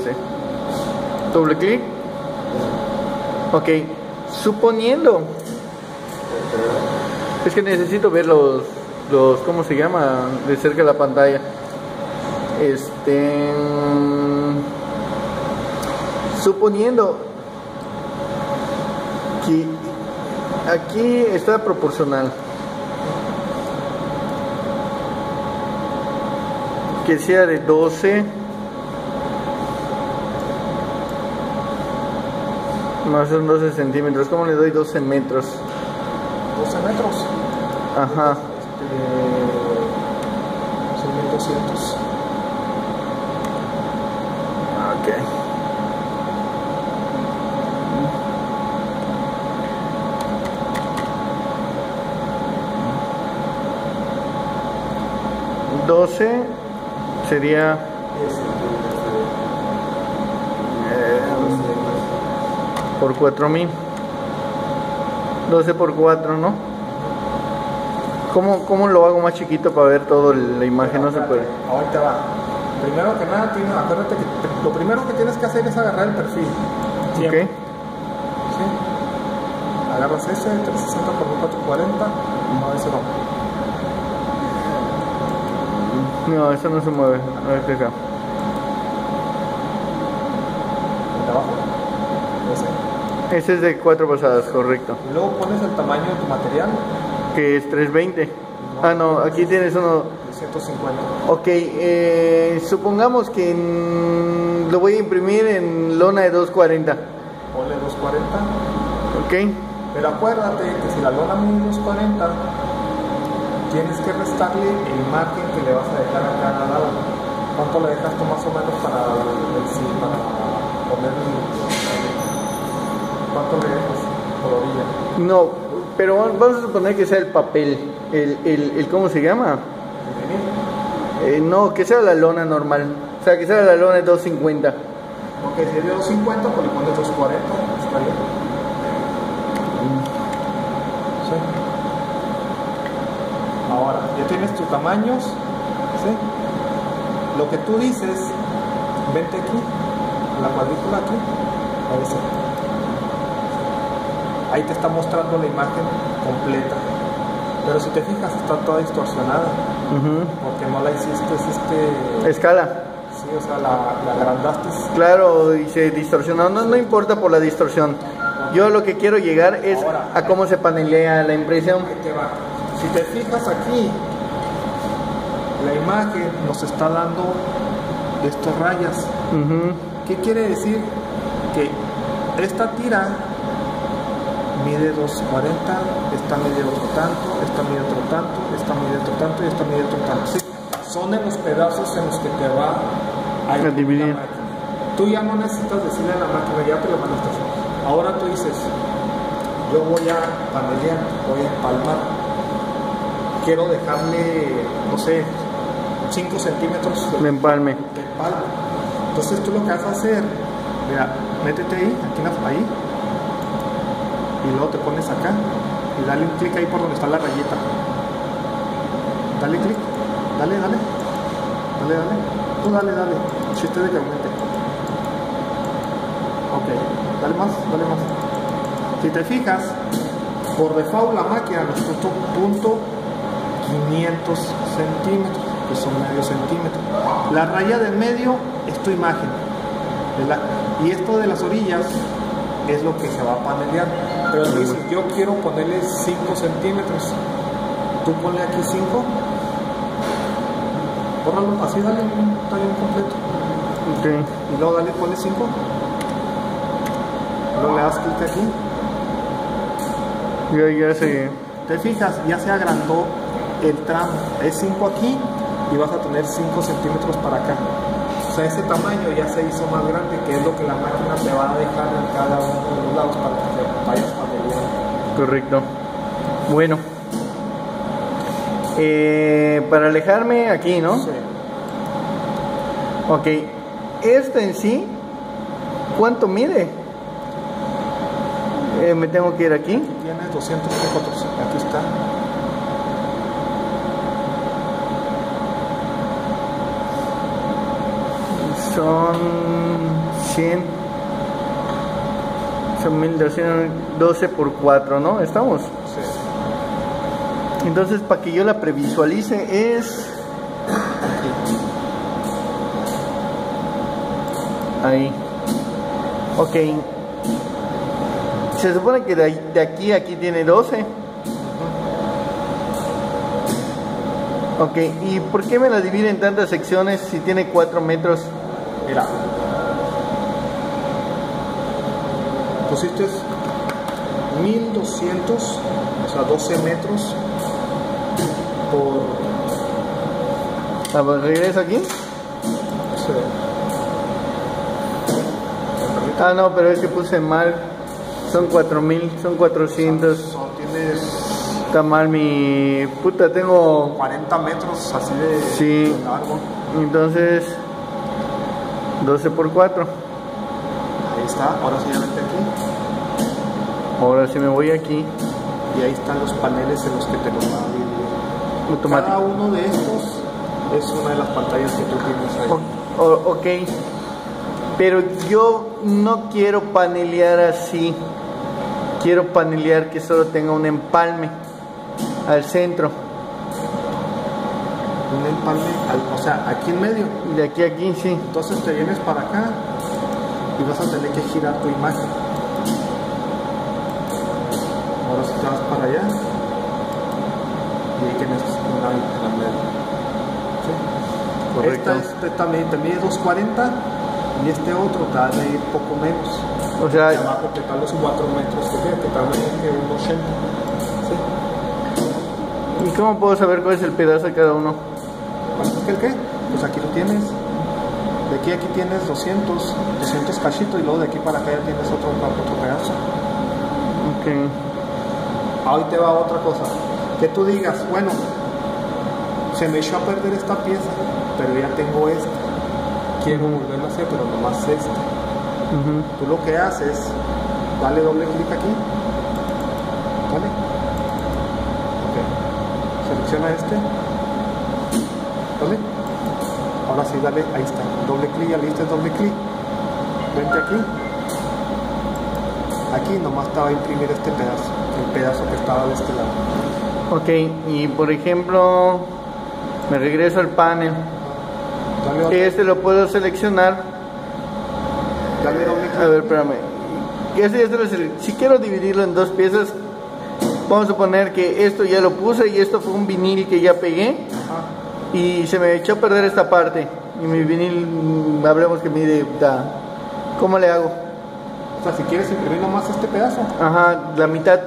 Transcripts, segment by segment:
este. Doble clic. Ok. Suponiendo. Es que necesito ver los, los, ¿cómo se llama? De cerca la pantalla. Este. Suponiendo que aquí está proporcional. Que sea de 12 más son 12 centímetros. ¿Cómo le doy 12 metros? 12 metros. Ajá. Este, son 1200. Ok. Doce sería eh, por cuatro mil. Doce por cuatro, ¿no? ¿Cómo, ¿Cómo lo hago más chiquito para ver toda la imagen? No se puede. Ahorita va. Primero que nada, tiene- acuérdate que te- lo primero que tienes que hacer es agarrar el perfil. Siempre. Ok. ¿sí? Agarras ese, 360 por 440. No, ese no. No, eso no se mueve. A ver, acá. El de abajo. Ese. Es de cuatro pasadas, correcto. Y luego pones el tamaño de tu material. Que es 320. Ah, no, aquí tienes uno. de 150. Ok, eh, supongamos que en- lo voy a imprimir en lona de 240. Ponle 240. Ok, Pero acuérdate que si la lona mide 240, tienes que restarle el margen que le vas a dejar a cada lado. ¿Cuánto le dejas tú más o menos para, para poner ¿Cuánto le dejas por orilla? no, pero va- vamos a suponer que sea el papel. El, el, el ¿Cómo se llama? Eh, no, que sea la lona normal. O sea, que sea la lona de 250. Ok, si es de 250, pues le pones 240, está bien. Sí. Ahora, ya tienes tus tamaños, ¿sí? Lo que tú dices, vente aquí, a la cuadrícula aquí, a ese. Ahí te está mostrando la imagen completa. Pero si te fijas, está toda distorsionada, porque no la hiciste, este... Escala. Sí, o sea, la, la agrandaste. Claro, y se distorsiona. No, no importa por la distorsión. Yo lo que quiero llegar es Ahora. a cómo se panelea la impresión. Ahí te va. Si te fijas aquí, la imagen nos está dando estas rayas. ¿Qué quiere decir? Que esta tira mide 240, esta mide otro tanto, esta mide otro tanto, esta mide otro tanto y esta mide otro tanto. Sí, son en los pedazos en los que te va a A dividir. la máquina. Tú ya no necesitas decirle a la máquina, ya te lo mandaste. Ahora tú dices, yo voy a panelear, voy a empalmar. Quiero dejarle, no sé, 5 centímetros de Me empalme. de. Entonces tú lo que vas a hacer, mira, métete ahí, aquí ahí, y luego te pones acá y dale un clic ahí por donde está la rayita. Dale clic, dale, dale, dale, dale, tú dale, dale, chiste de que aumente. Ok, dale más, dale más. Si te fijas, por default la máquina nos puso punto 500 centímetros, que son medio centímetro. La raya del medio es tu imagen. Y esto de las orillas es lo que se va a panelear. Pero tú dices, yo quiero ponerle 5 centímetros. Tú ponle aquí 5. Bórralo así, dale un tallón completo. Ok. Y luego dale, ponle 5. Luego le das clic aquí. Ya, ya sé. Te fijas, ya se agrandó el tramo. Es 5 aquí y vas a tener 5 centímetros para acá. O sea, ese tamaño ya se hizo más grande, que es lo que la máquina te va a dejar en cada uno de los lados para que te vayas familiarizando. Correcto. Bueno. Eh, para alejarme aquí, ¿no? Sí. Ok. Este en sí, ¿cuánto mide? Eh, me tengo que ir aquí. Tienes 200 por 400. Aquí está. Son 100. Son 12 por 4, ¿no? ¿Estamos? Sí. Entonces, para que yo la previsualice es... Ahí. Ok. Se supone que de, aquí a aquí tiene 12. Ok, ¿y por qué me la divide en tantas secciones si tiene 4 metros? Mira. Pusiste 1200, o sea, 12 metros por. A ver, ¿regresa aquí? Sí. Ah, no, pero es que puse mal. Son 4000, son 400. No, tienes Está mal mi. Puta, tengo. 40 metros así de, Sí. de largo. Entonces. 12 por 4. Ahí está. Ahora sí ya vente aquí. Ahora sí me voy aquí. Y ahí están los paneles en los que te los va a. Automático. Cada uno de estos es una de las pantallas que tú tienes ahí. O- o- ok. Pero yo no quiero panelear así. Quiero panelear que solo tenga un empalme al centro. Un empalme, al- o sea, aquí en medio. Y de aquí a aquí, sí. Entonces te vienes para acá y vas a tener que girar tu imagen. Ahora si te vas para allá y ahí tienes una en medio. ¿Sí? Correcto. Esta es, te, también, te mide 240 y este otro te va a medir poco menos. O sea, abajo te dan los 4 metros que tiene, que te va a medir que un 80. ¿Sí? ¿y cómo puedo saber cuál es el pedazo de cada uno? ¿Cuánto es que el qué? Pues aquí lo tienes. De aquí a aquí tienes 200, 200 cachitos y luego de aquí para acá ya tienes otro, otro pedazo. Ok. Ahí te va otra cosa. Que tú digas, bueno, se me echó a perder esta pieza, pero ya tengo esta. Quiero volverla a hacer, pero nomás esta. Ujú. Tú lo que haces, dale doble clic aquí. ¿Vale? Ok. Selecciona este. Ahora sí, dale, ahí está. Doble clic, diste doble clic. Vente aquí. Aquí nomás te va a imprimir este pedazo. El pedazo que estaba de este lado. Ok, y por ejemplo, me regreso al panel. Este lo puedo seleccionar. dale doble clic. A ver, espérame. Este sele- Si quiero dividirlo en dos piezas, vamos a suponer que esto ya lo puse y esto fue un vinil que ya pegué Ajá. Y se me echó a perder esta parte. Y mi vinil, mm, hablemos que mide, da, ¿cómo le hago? O sea, si quieres imprimir nomás este pedazo, Ajá, la mitad.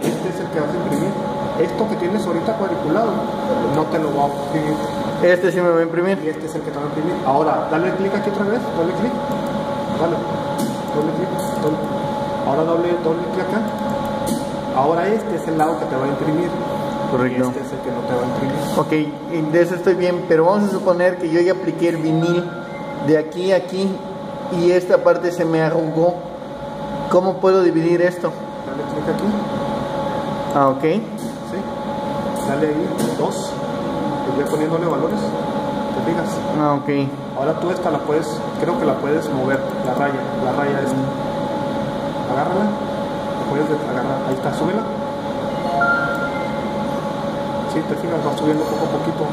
este es el que vas a imprimir. Esto que tienes ahorita cuadriculado, no te lo va a imprimir. Este sí me va a imprimir. Y este es el que te va a imprimir. Ahora, dale clic aquí otra vez, doble clic. Dale, doble clic. doble. Ahora doble, doble clic acá. Ahora este es el lado que te va a imprimir. Correcto. Y este es que no te va a imprimir. Ok, de eso estoy bien, pero vamos a suponer que yo ya apliqué el vinil de aquí a aquí y esta parte se me arrugó. ¿Cómo puedo dividir esto? Dale clic aquí. Ah, ok. ¿Sí? Dale ahí, dos. Y voy poniéndole valores. ¿Te fijas? Ah, ok. Ahora tú esta la puedes, creo que la puedes mover, la raya, la raya esta. Agárrala, la puedes de- agarrar, ahí está, súbela. Sí, te fijas, va subiendo poco a poquito.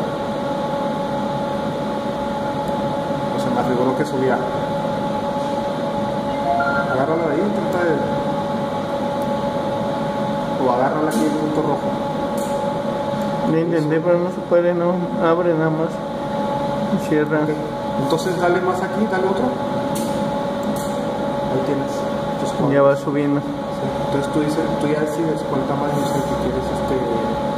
O sea, me aseguró que subía. Agárrala de ahí, trata de... O agárrala aquí el punto rojo. Lo intenté, pero no se puede, no. Abre nada más. Y Cierra. Entonces dale más aquí, dale otro. Ahí tienes. Ya va subiendo. Sí. Entonces tú dices, tú ya decides cuál tamaño es el que quieres este.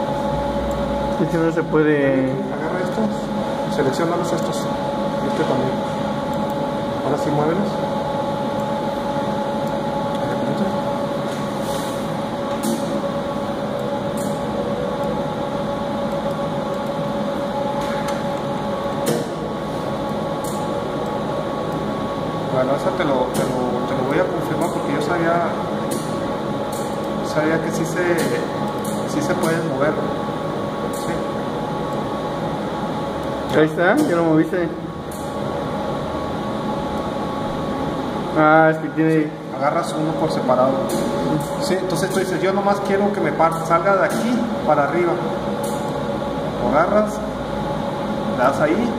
Y no se puede. Agarra estos, seleccionalos estos. Y este también. Ahora sí muévelos. Bueno, eso te lo, te, lo, te lo voy a confirmar porque yo sabía, sabía que sí se, sí se pueden mover. Sí. Ahí está, ya lo moviste. Ah, es que tiene. Agarras uno por separado. Sí, entonces tú dices, yo nomás quiero que me salga de aquí para arriba. Lo agarras, das ahí,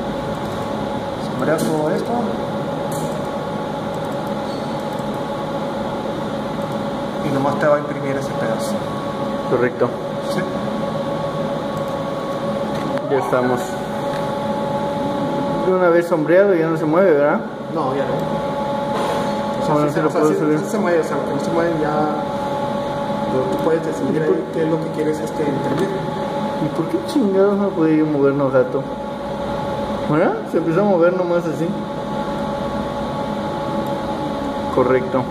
sombreas todo esto. Y nomás te va a imprimir ese pedazo. Correcto. Sí. Ya estamos. Una vez sombreado ya no se mueve, ¿verdad? No, ya no. O sea, sí se, lo o sea, puedo subir. se mueve, o sea, que no se mueven ya. Pero tú puedes decidir ahí qué es lo que quieres este, imprimir. ¿Y por qué chingados no podía yo movernos gato? ¿Verdad? Se empezó a mover nomás así. Correcto.